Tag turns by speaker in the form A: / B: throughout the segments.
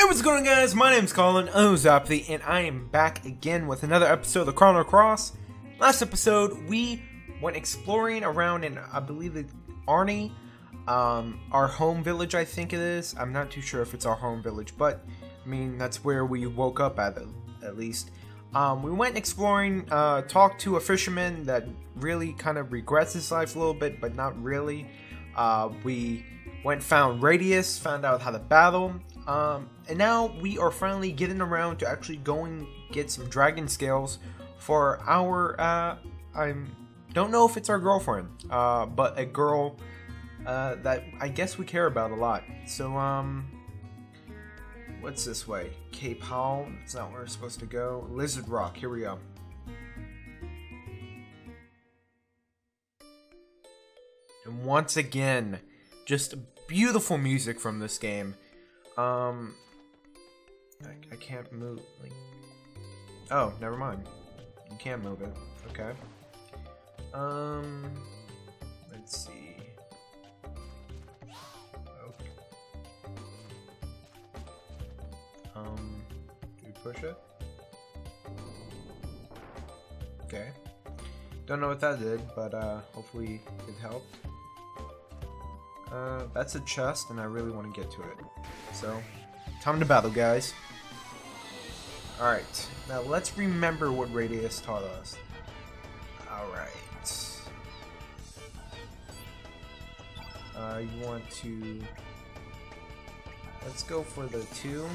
A: Hey, what's going on, guys? My name's Colin Ozapathy, and I am back again with another episode of Chrono Cross. Last episode, we went exploring around in, I believe, the Arni, um, our home village, I think it is. I'm not too sure if it's our home village, but I mean, that's where we woke up at, at least. Um, we went exploring, uh, talked to a fisherman that really kind of regrets his life a little bit, but not really. Uh, we went found Radius, found out how to battle, um, and now we are finally getting around to actually going get some dragon scales for our, uh, I don't know if it's our girlfriend, uh, but a girl, uh, that I guess we care about a lot. So, um, what's this way? Cape Howl, that's not where we're supposed to go. Lizard Rock, here we go. And once again, just beautiful music from this game. Um, I, I can't move. Like, oh, never mind. You can't move it. Okay. Um, let's see. Okay. Um, do we push it? Okay. Don't know what that did, but uh, hopefully it helped. Uh, that's a chest, and I really want to get to it. So, time to battle, guys. Alright, now let's remember what Radius taught us. Alright. Uh, you want to... Let's go for the 2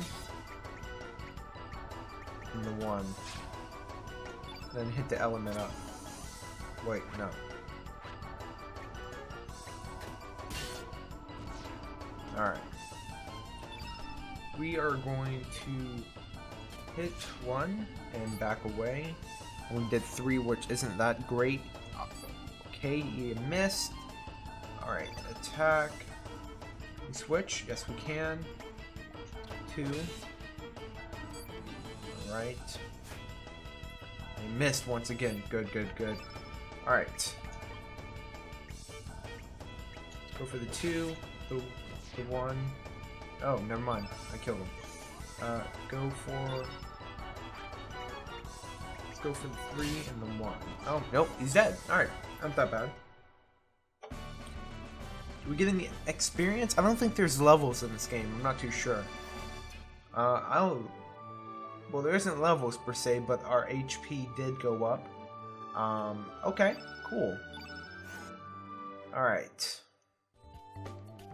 A: and the 1. Then hit the element up. Wait, no. Alright. We are going to hit one and back away. We did three, which isn't that great. Okay, you missed. Alright, attack. We switch. Yes, we can. Two. Alright. We missed once again. Good, good, good. Alright. Go for the two. The the one. Oh, never mind. I killed him. Uh, go for. Let's go for the three and the one. Oh, nope, he's dead. Alright, not that bad. Do we get any experience? I don't think there's levels in this game. I'm not too sure. Uh, I'll. Well, there isn't levels per se, but our HP did go up. Um, okay, cool. Alright.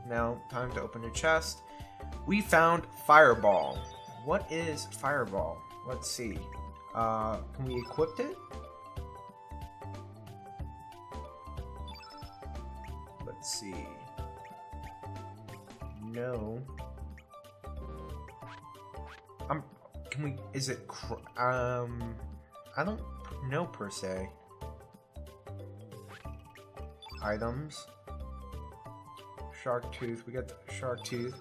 A: Now, time to open your chest. We found Fireball. What is Fireball? Let's see. Uh, can we equip it? Let's see. No. Um, can we, is it, um, I don't know per se. Items shark tooth. We got the shark tooth,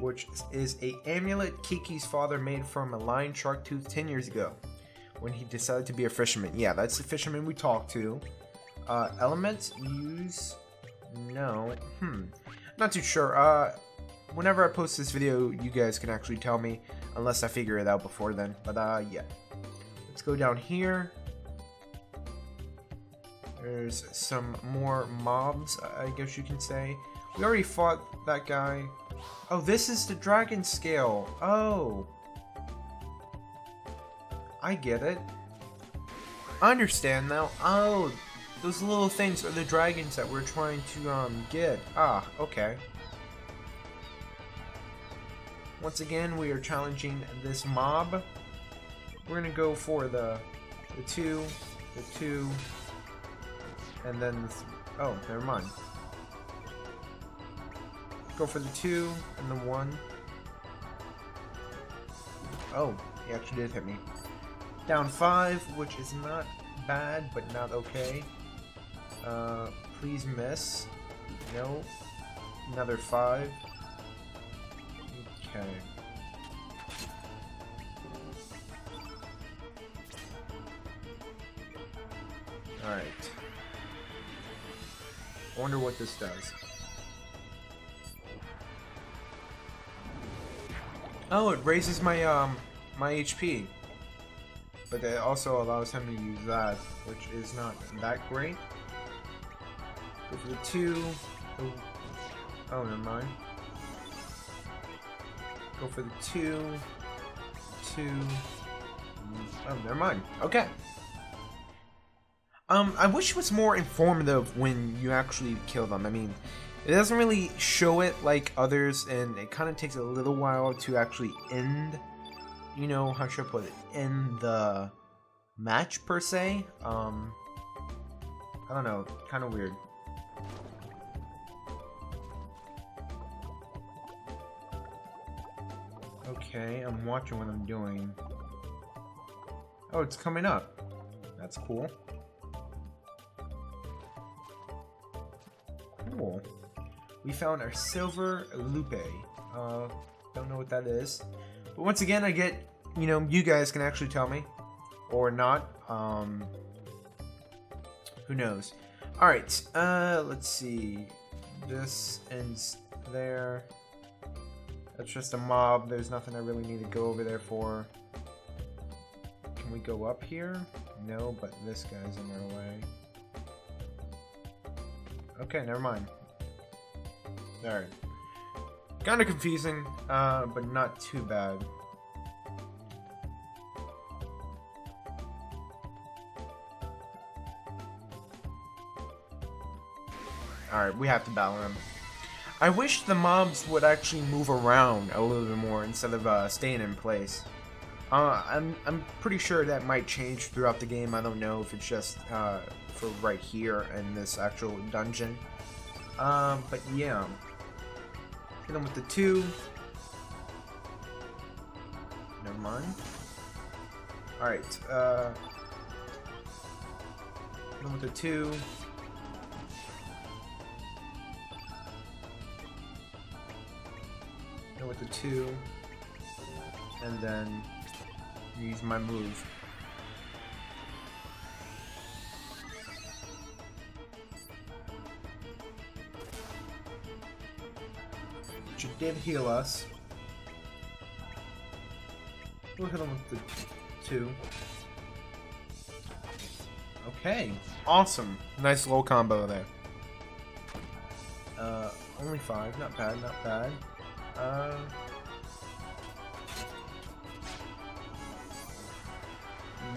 A: which is a amulet Kiki's father made from a lion shark tooth 10 years ago when he decided to be a fisherman. Yeah, that's the fisherman we talked to. Uh, elements use no. Hmm. Not too sure. Uh, whenever I post this video, you guys can actually tell me, unless I figure it out before then. But uh, yeah. Let's go down here. There's some more mobs, I guess you can say. We already fought that guy. Oh, this is the dragon scale. Oh. I get it. I understand now. Oh, those little things are the dragons that we're trying to um get. Ah, okay. Once again, we are challenging this mob. We're gonna go for the the two, the two, and then the oh, never mind. Go for the two and the one. Oh, he actually did hit me. Down five, which is not bad, but not okay. Uh, please miss. No. Another five. Okay. Alright. I wonder what this does. Oh, it raises my um my HP. But it also allows him to use that, which is not that great. Go for the two. Oh, oh never mind. Go for the two. Two. Oh, never mind. Okay. Um, I wish it was more informative when you actually kill them. I mean, it doesn't really show it like others, and it kind of takes a little while to actually end, you know, how should I put it, end the match per se. Um, I don't know, kind of weird. Okay, I'm watching what I'm doing. Oh, it's coming up. That's cool. Cool. We found our silver loupe. Uh, don't know what that is. But once again, I get, you know, you guys can actually tell me. Or not. Um, who knows. Alright, uh, let's see. This ends there. That's just a mob. There's nothing I really need to go over there for. Can we go up here? No, but this guy's in our way. Okay, never mind. Alright. Kinda confusing, uh, but not too bad. Alright, we have to battle him. I wish the mobs would actually move around a little bit more instead of uh, staying in place. Uh, I'm, I'm pretty sure that might change throughout the game. I don't know if it's just uh, for right here in this actual dungeon. Um, but yeah. Hit him with the two. Never mind. Alright, uh... Hit him with the two. Hit him with the two. And then use my move. Did heal us. We'll hit him with the two. Okay, awesome. Nice low combo there. Uh, only five, not bad, not bad. Uh,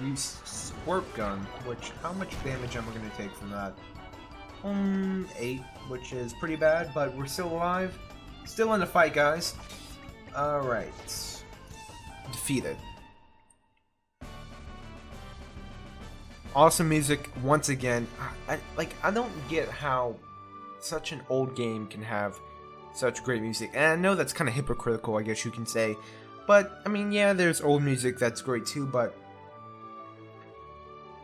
A: use Squirt Gun, which, how much damage am I going to take from that? Um, 8, which is pretty bad, but we're still alive. Still in the fight, guys. Alright. Defeated. Awesome music, once again. I, I, like, I don't get how such an old game can have such great music. And I know that's kind of hypocritical, I guess you can say. But, I mean, yeah, there's old music that's great too, but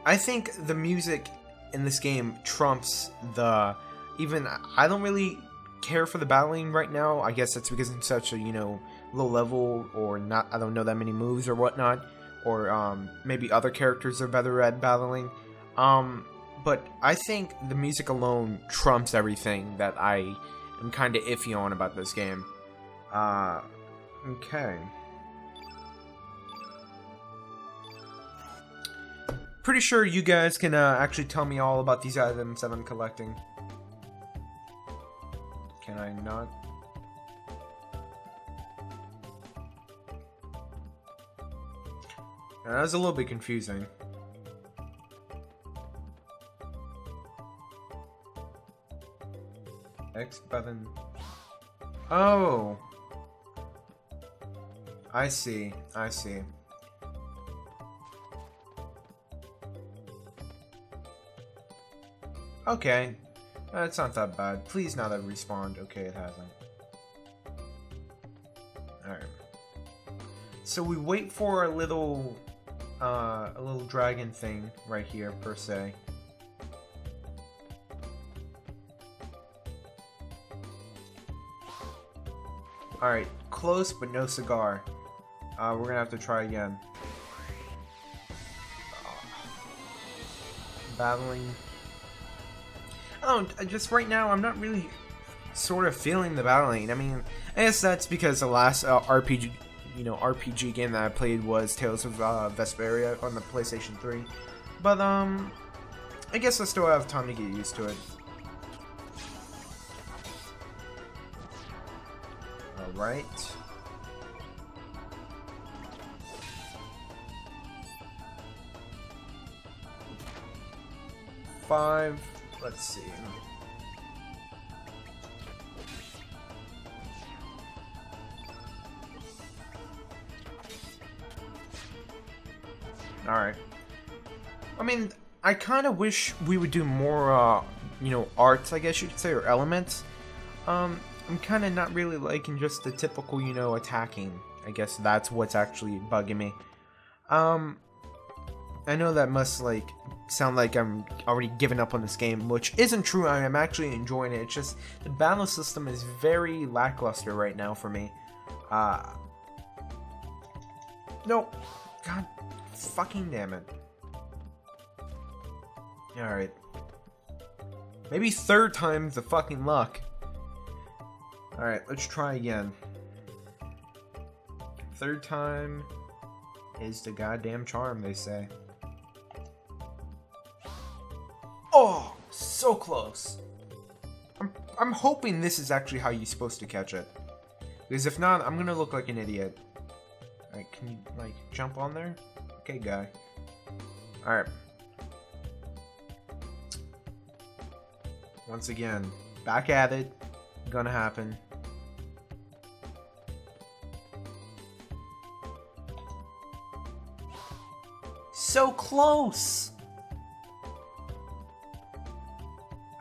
A: I think the music in this game trumps the even I don't really care for the battling right now. I guess that's because it's such a, you know, low level or not I don't know that many moves or whatnot. Or um, maybe other characters are better at battling. Um, but I think the music alone trumps everything that I am kind of iffy on about this game. Uh, okay. Pretty sure you guys can uh, actually tell me all about these items that I'm collecting. Can I not? that was a little bit confusing. X button. Oh! I see, I see. Okay. It's not that bad. Please not have respawned. Okay, it hasn't. Alright. So we wait for a little, uh, a little dragon thing right here, per se. Alright, close but no cigar. Uh, we're gonna have to try again. Battling I don't, just right now, I'm not really sort of feeling the battling. I mean, I guess that's because the last uh, RPG you know RPG game that I played was Tales of uh, Vesperia on the PlayStation 3. But um, I guess I still have time to get used to it. All right. Five. Let's see. Alright. I mean, I kind of wish we would do more, uh, you know, arts, I guess you could say, or elements. Um, I'm kind of not really liking just the typical, you know, attacking. I guess that's what's actually bugging me. Um, I know that must, like, sound like I'm already giving up on this game, which isn't true. I am actually enjoying it. It's just the battle system is very lackluster right now for me. Uh, no. God fucking damn it. Alright. Maybe third time's the fucking luck. Alright, let's try again. Third time is the goddamn charm, they say. Oh, so close. I'm, I'm hoping this is actually how you're supposed to catch it. Because if not, I'm gonna look like an idiot. Alright, can you, like, jump on there? Okay, guy. Alright. Once again, back at it. Gonna happen. So close!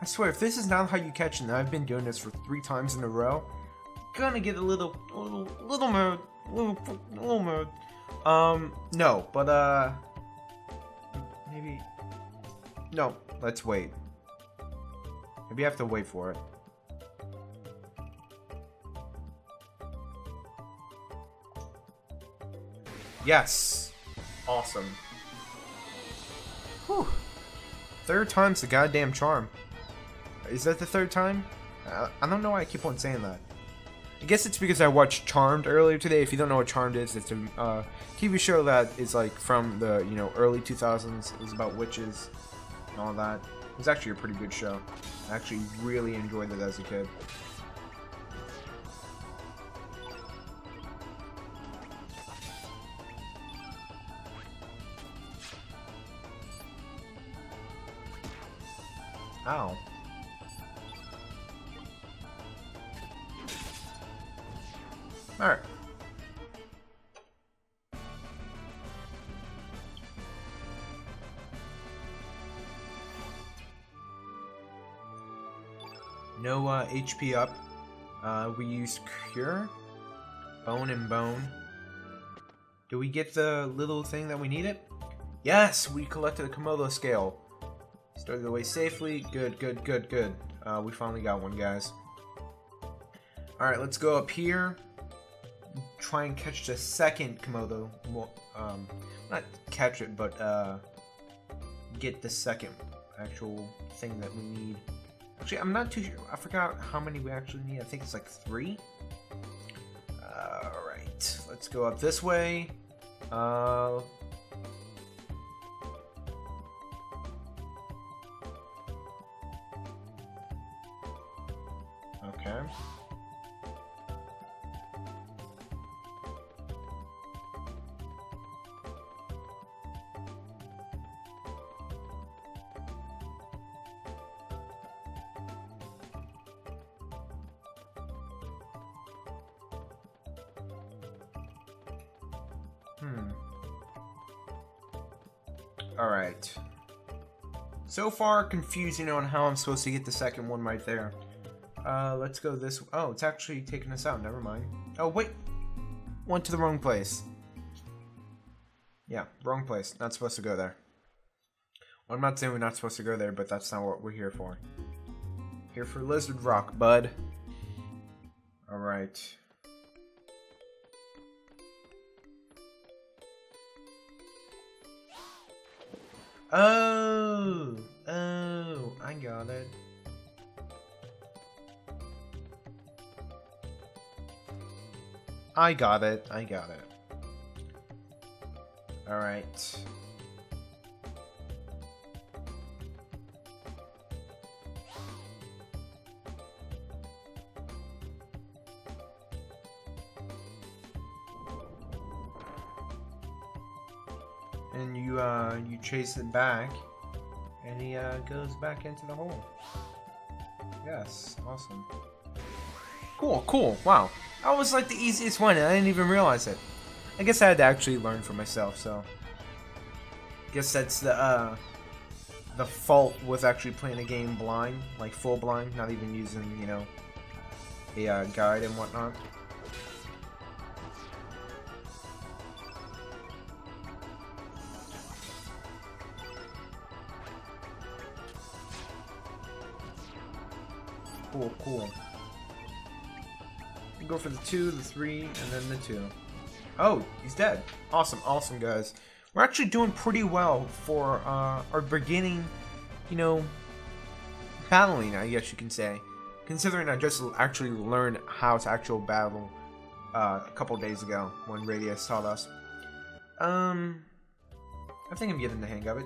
A: I swear, if this is not how you catch it, I've been doing this for three times in a row, gonna get a little, little, little mode, little, little mode. Um, no, but, uh, maybe, no, let's wait. Maybe I have to wait for it. Yes! Awesome. Whew. Third time's the goddamn charm. Is that the third time? I don't know why I keep on saying that. I guess it's because I watched Charmed earlier today. If you don't know what Charmed is, it's a uh, TV show that is like from the you know early 2000s. It was about witches and all that. It was actually a pretty good show. I actually really enjoyed it as a kid. Ow. HP up. Uh, we use Cure. Bone and Bone. Do we get the little thing that we needed? Yes, we collected a Komodo scale. Started the way safely. Good, good, good, good. Uh, we finally got one, guys. Alright, let's go up here try and catch the second Komodo. Um, not catch it, but uh, get the second actual thing that we need. Actually, I'm not too sure. I forgot how many we actually need. I think it's like three. Alright, let's go up this way. Uh, okay. Hmm. Alright. So far, confusing on how I'm supposed to get the second one right there. Uh, let's go this... Oh, it's actually taking us out. Never mind. Oh, wait. Went to the wrong place. Yeah, wrong place. Not supposed to go there. Well, I'm not saying we're not supposed to go there, but that's not what we're here for. Here for Lizard Rock, bud. Alright. Oh, oh, I got it. I got it. I got it. Alright. And you, uh, you chase it back, and he, uh, goes back into the hole. Yes, awesome. Cool, cool, wow. That was like the easiest one, and I didn't even realize it. I guess I had to actually learn for myself, so... Guess that's the, uh... The fault with actually playing a game blind, like full blind, not even using, you know, a uh, guide and whatnot. Cool, cool. Go for the two, the three, and then the two. Oh, he's dead. Awesome, awesome, guys. We're actually doing pretty well for uh, our beginning, you know, battling, I guess you can say. Considering I just actually learned how to actual battle uh, a couple days ago when Radius taught us. Um, I think I'm getting the hang of it.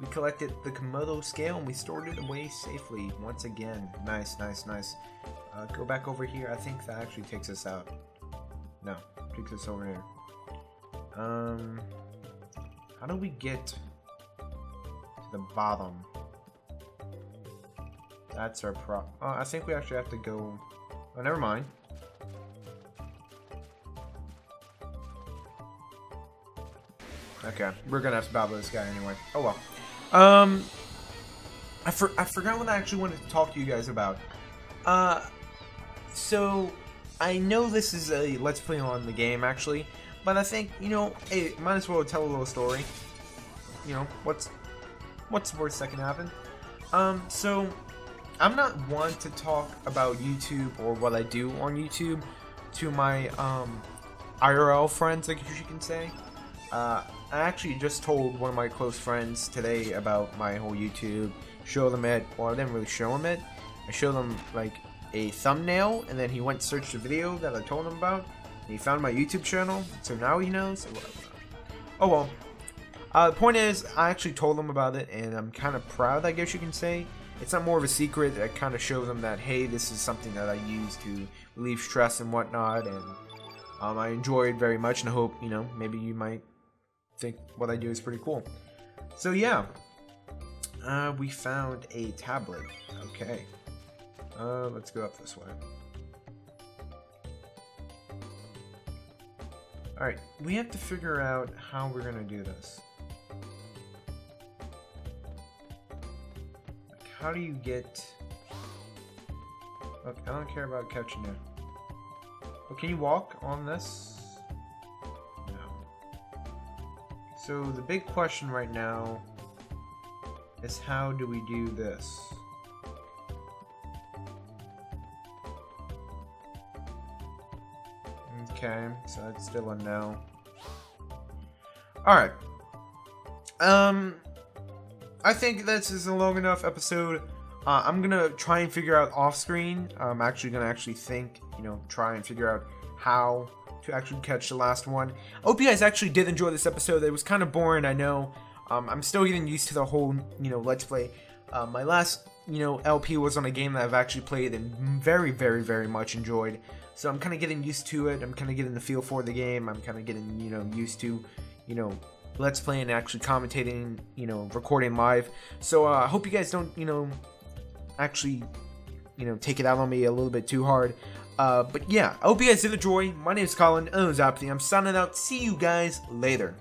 A: We collected the Komodo scale and we stored it away safely once again. Nice, nice, nice. Uh, go back over here. I think that actually takes us out. No, takes us over here. Um, how do we get to the bottom? That's our pro. Uh, I think we actually have to go. Oh, never mind. Okay, we're gonna have to battle this guy anyway. Oh well. Um, I for I forgot what I actually wanted to talk to you guys about. Uh, so I know this is a let's play on the game actually, but I think you know, hey, might as well tell a little story. You know, what's what's the worst that can happen? Um, so I'm not one to talk about YouTube or what I do on YouTube to my um IRL friends, I guess you can say. Uh, I actually just told one of my close friends today about my whole YouTube. Show them it. Well, I didn't really show him it. I showed them like a thumbnail, and then he went to search the video that I told him about. he found my YouTube channel, so now he knows. Oh well. Uh, the point is, I actually told him about it, and I'm kind of proud, I guess you can say. It's not more of a secret. I kind of show them that, hey, this is something that I use to relieve stress and whatnot, and um, I enjoy it very much, and I hope, you know, maybe you might think what I do is pretty cool. So yeah, uh, we found a tablet. Okay. Uh, let's go up this way. Alright, we have to figure out how we're gonna do this. Like, how do you get... Look, I don't care about catching it. Oh, can you walk on this? So the big question right now is how do we do this? Okay, so that's still a no. Alright. Um, I think this is a long enough episode. Uh, I'm gonna try and figure out off screen. I'm actually gonna actually think, you know, try and figure out how to actually catch the last one. I hope you guys actually did enjoy this episode. It was kind of boring, I know. Um, I'm still getting used to the whole, you know, let's play. Uh, my last, you know, LP was on a game that I've actually played and very, very, very much enjoyed. So I'm kind of getting used to it. I'm kind of getting the feel for the game. I'm kind of getting, you know, used to, you know, let's play and actually commentating, you know, recording live. So uh, I hope you guys don't, you know, actually, you know, take it out on me a little bit too hard. Uh, but yeah, I hope you guys did enjoy. My name is Colin, Owns Apathy. I'm signing out. See you guys later.